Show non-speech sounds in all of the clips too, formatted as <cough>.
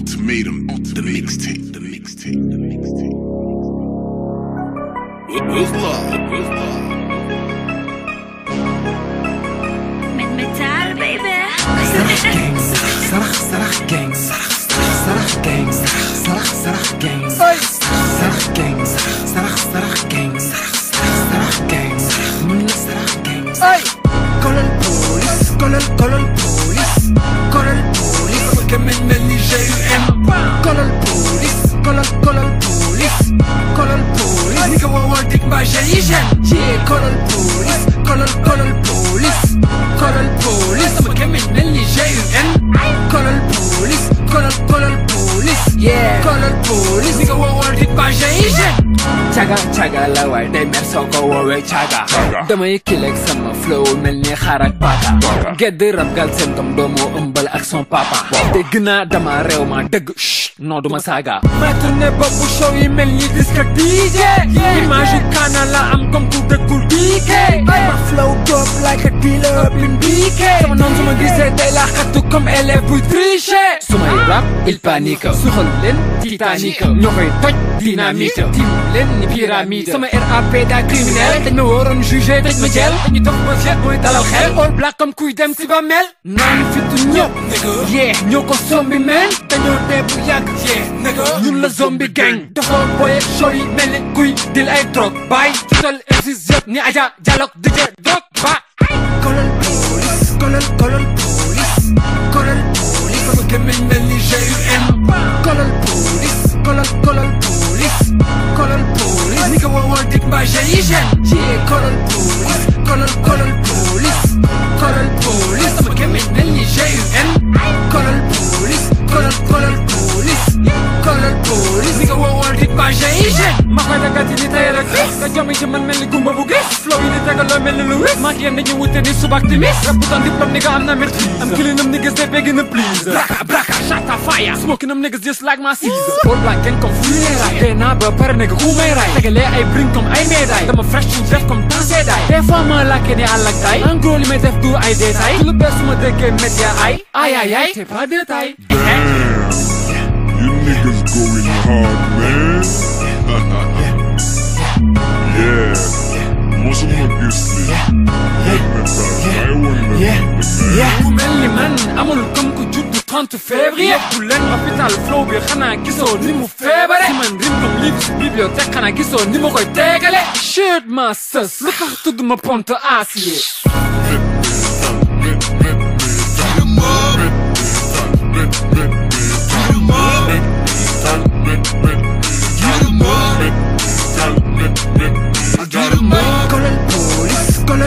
Ultimatum, the mixtape, the mixtape, the mixtape. With love, with love. Metal, baby. Sarah gang, Sarah, Sarah gang, Sarah gang, Sarah, Sarah gang, Sarah gang, Sarah, Sarah gang, Sarah gang, Sarah gang. كل البوليس كل الكل البوليس كملنا اللي جاي ام كولا البوليس كولا كولا البوليس كولا البوليس نيكا ووردك ما جايش جي كولا البوليس كولا كولا البوليس كولا البوليس ما كملنا اللي caga caga la day mer ko woowee caga damay kileeg sama flow mel ni xaar ak paata rab gal seen doom doomu ak son papa dégg naa dama réew ma dëgg non saaga maître ne boppu show mel ni disque DJ image yi kaana la am comme ku dëkkul DK ma flow dope like a dealer up in BK sama noon suma gisee day la xattu comme élève il panique suxal leen Titanic ñoo koy toj dynamite tim ni pyramide sama er RAP daa criminel dañ ma waroon jugé dañ ma jël dañu def ma fiet xel all black comme kuy dem si ba mel naan fitu ñëpp yee ñoo ko sombi mel dañoo dee bu yàgg yee ñun la zombie gang dafa booye show mel kuy dil ay drogue bàyyi fital exis yëpp ni aja dialogue dije drogue ba kolol kolol criminelli j'ai Colonel police, colonel, police Colonel police, nigga by j'ai Yeah, colonel police, colonel police Jami jaman mel ni gumba bu gris Flow yi di tegaloo mel ni Louis Maak yenn ñi wute ni suba ak timis Rabutan di prom nigga am na mir Am killinam niggas they begging to please Braka braka shot a fire Smoking am niggas just like my Caesar All black gang comme fu may ray Dee naa ba pare nigga ku may ray Tegalee ay brin comme ay médaille Dama fresh ñu def comme temps seedaay Des fois ma lakke ni àll ak tay En gros li may def du ay détail Lu bees su ma déggee média ay Ay ay ay c'est pas détail Damn, you niggas going hard man <laughs> yeah معظم الجسم وملي من عملوا الكم جد وطنت فابغي كلان ما فيت على الفلو بيخنا كيسو نيمو فابري من ريمكم ليفس بيبليوتيك انا كيسو نيمو غي تاجلي شيد ماسترز لخ خطد ما بونت اسيا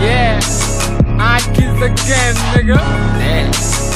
Yes, I kiss again, nigga. Yes.